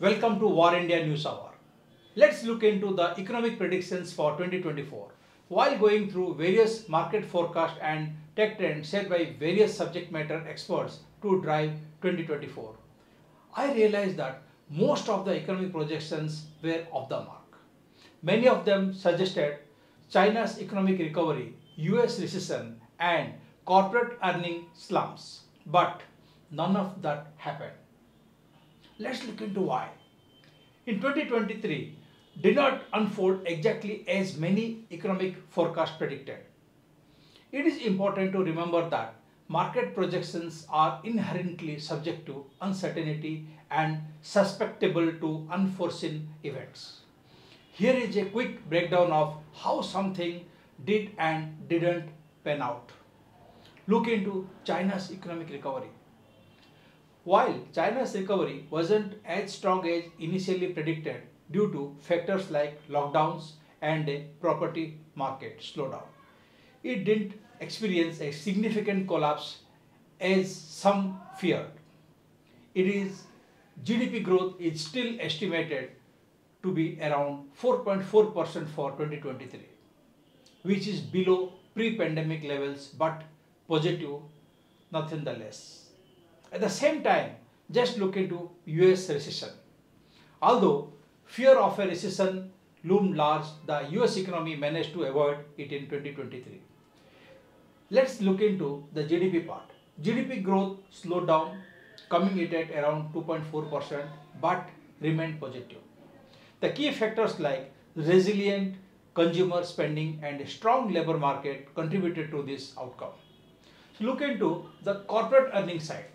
Welcome to VARINDIA News Hour. Let's look into the economic predictions for 2024 while going through various market forecasts and tech trends set by various subject matter experts to drive 2024. I realized that most of the economic projections were off the mark. Many of them suggested China's economic recovery, US recession, and corporate earning slumps. But none of that happened. Let's look into why. In 2023, did not unfold exactly as many economic forecasts predicted. It is important to remember that market projections are inherently subject to uncertainty and susceptible to unforeseen events. Here is a quick breakdown of how something did and didn't pan out. Look into China's economic recovery. While China's recovery wasn't as strong as initially predicted due to factors like lockdowns and a property market slowdown, it didn't experience a significant collapse as some feared. It is GDP growth is still estimated to be around 4.4% for 2023, which is below pre-pandemic levels but positive nonetheless. At the same time, just look into US recession. Although fear of a recession loomed large, the US economy managed to avoid it in 2023. Let's look into the GDP part. GDP growth slowed down, coming in at around 2.4% but remained positive. The key factors like resilient consumer spending and strong labor market contributed to this outcome. So look into the corporate earnings side.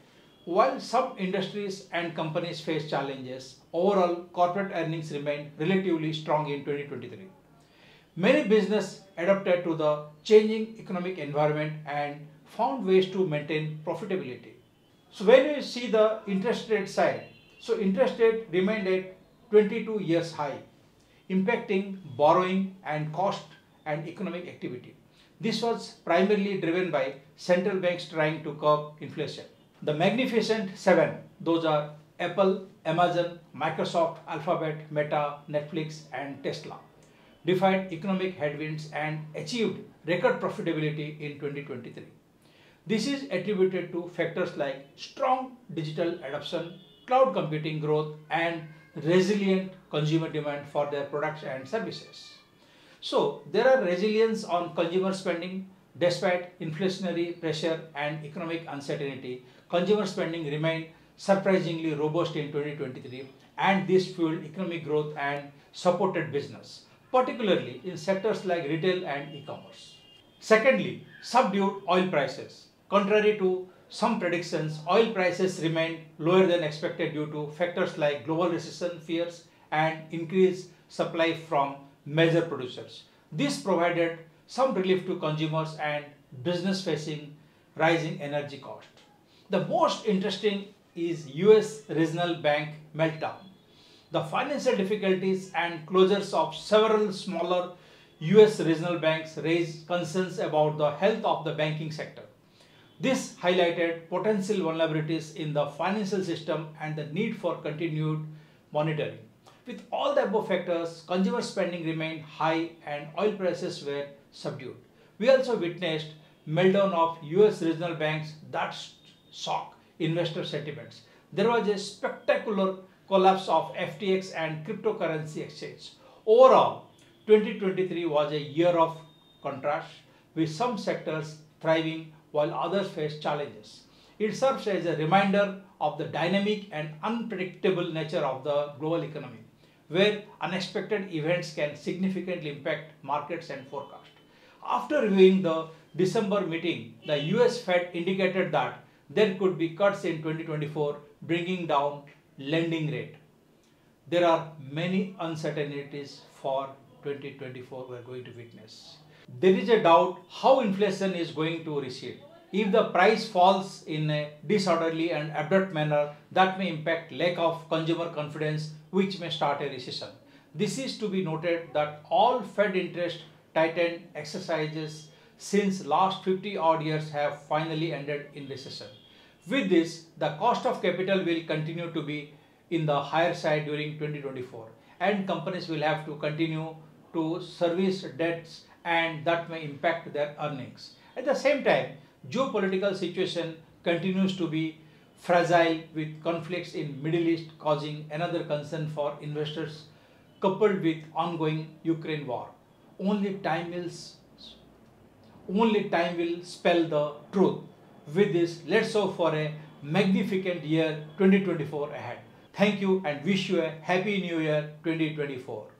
While some industries and companies face challenges, overall corporate earnings remained relatively strong in 2023. Many businesses adapted to the changing economic environment and found ways to maintain profitability. So when you see the interest rate side, so interest rate remained at 22 years high, impacting borrowing and cost and economic activity. This was primarily driven by central banks trying to curb inflation. The Magnificent Seven, those are Apple, Amazon, Microsoft, Alphabet, Meta, Netflix, and Tesla, defied economic headwinds and achieved record profitability in 2023. This is attributed to factors like strong digital adoption, cloud computing growth, and resilient consumer demand for their products and services. So, there are resilience on consumer spending despite inflationary pressure and economic uncertainty consumer spending remained surprisingly robust in 2023 and this fueled economic growth and supported business, particularly in sectors like retail and e-commerce. Secondly, subdued oil prices. Contrary to some predictions, oil prices remained lower than expected due to factors like global recession fears and increased supply from major producers. This provided some relief to consumers and business facing rising energy costs. The most interesting is US regional bank meltdown. The financial difficulties and closures of several smaller US regional banks raised concerns about the health of the banking sector. This highlighted potential vulnerabilities in the financial system and the need for continued monitoring. With all the above factors, consumer spending remained high and oil prices were subdued. We also witnessed meltdown of US regional banks that shock investor sentiments. There was a spectacular collapse of FTX and cryptocurrency exchange. Overall, 2023 was a year of contrast with some sectors thriving while others faced challenges. It serves as a reminder of the dynamic and unpredictable nature of the global economy, where unexpected events can significantly impact markets and forecasts. After reviewing the December meeting, the US Fed indicated that there could be cuts in 2024 bringing down lending rate. There are many uncertainties for 2024 we are going to witness. There is a doubt how inflation is going to recede. If the price falls in a disorderly and abrupt manner, that may impact lack of consumer confidence which may start a recession. This is to be noted that all Fed interest tightened exercises since last 50 odd years have finally ended in recession. With this, the cost of capital will continue to be in the higher side during 2024 and companies will have to continue to service debts and that may impact their earnings. At the same time, geopolitical situation continues to be fragile with conflicts in Middle East causing another concern for investors coupled with ongoing Ukraine war. Only time will only time will spell the truth. With this, let's hope for a magnificent year 2024 ahead. Thank you and wish you a happy new year 2024.